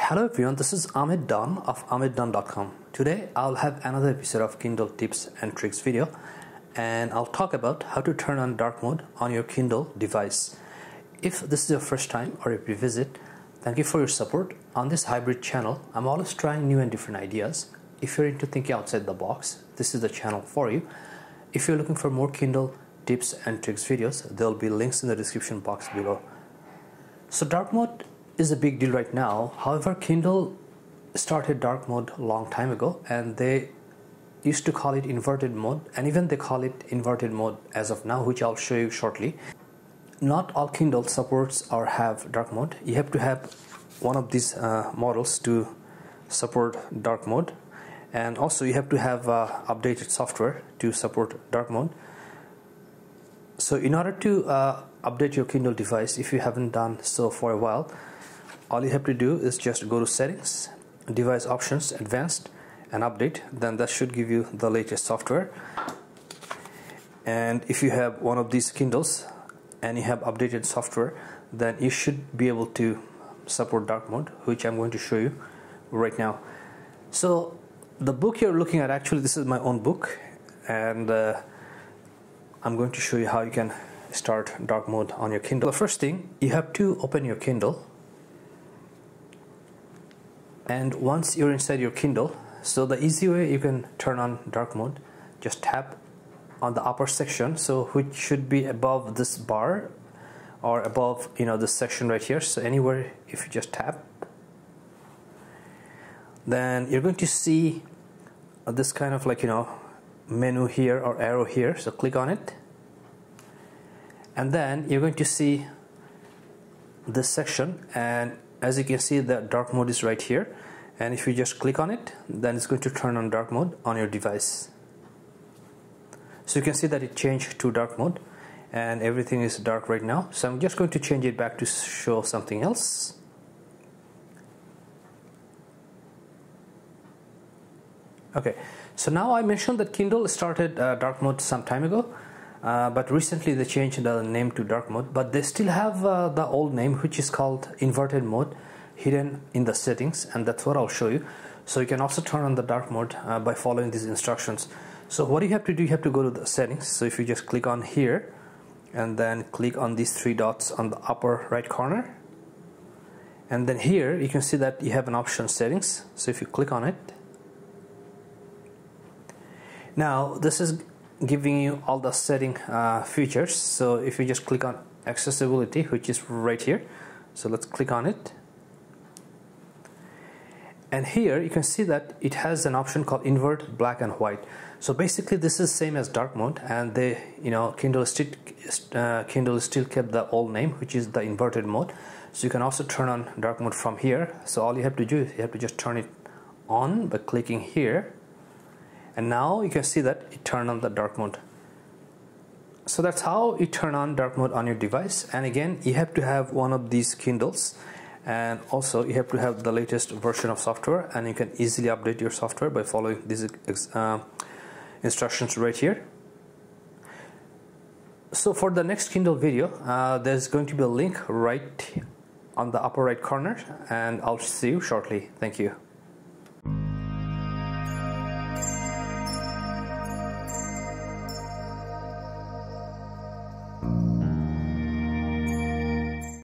Hello everyone, this is Ahmed Dawn of AhmedDawn.com. Today I'll have another episode of Kindle tips and tricks video and I'll talk about how to turn on dark mode on your Kindle device. If this is your first time or if you visit, thank you for your support. On this hybrid channel, I'm always trying new and different ideas. If you're into thinking outside the box, this is the channel for you. If you're looking for more Kindle tips and tricks videos, there'll be links in the description box below. So dark mode is a big deal right now. However, Kindle started dark mode a long time ago and they used to call it inverted mode and even they call it inverted mode as of now which I'll show you shortly. Not all Kindle supports or have dark mode. You have to have one of these uh, models to support dark mode and also you have to have uh, updated software to support dark mode. So in order to uh, update your Kindle device if you haven't done so for a while all you have to do is just go to settings device options advanced and update. Then that should give you the latest software. And if you have one of these Kindles and you have updated software then you should be able to support dark mode which I'm going to show you right now. So the book you're looking at actually this is my own book. And uh, I'm going to show you how you can start dark mode on your Kindle. The first thing you have to open your Kindle. And once you're inside your Kindle so the easy way you can turn on dark mode just tap on the upper section so which should be above this bar or above you know this section right here. So anywhere if you just tap then you're going to see this kind of like you know menu here or arrow here so click on it. And then you're going to see this section and as you can see the dark mode is right here. And if you just click on it then it's going to turn on dark mode on your device. So you can see that it changed to dark mode and everything is dark right now. So I'm just going to change it back to show something else okay. So now I mentioned that Kindle started uh, dark mode some time ago uh, but recently they changed the name to dark mode but they still have uh, the old name which is called inverted mode hidden in the settings and that's what I'll show you. So you can also turn on the dark mode uh, by following these instructions. So what you have to do you have to go to the settings. So if you just click on here and then click on these three dots on the upper right corner and then here you can see that you have an option settings. So if you click on it now this is giving you all the setting uh, features. So if you just click on accessibility which is right here so let's click on it. And here you can see that it has an option called invert black and white. So basically this is same as dark mode and they you know Kindle still uh, Kindle still kept the old name which is the inverted mode. So you can also turn on dark mode from here. So all you have to do is you have to just turn it on by clicking here and now you can see that it turned on the dark mode. So that's how you turn on dark mode on your device. And again you have to have one of these Kindles. And also you have to have the latest version of software. And you can easily update your software by following these uh, instructions right here. So for the next Kindle video uh, there's going to be a link right on the upper right corner. And I'll see you shortly. Thank you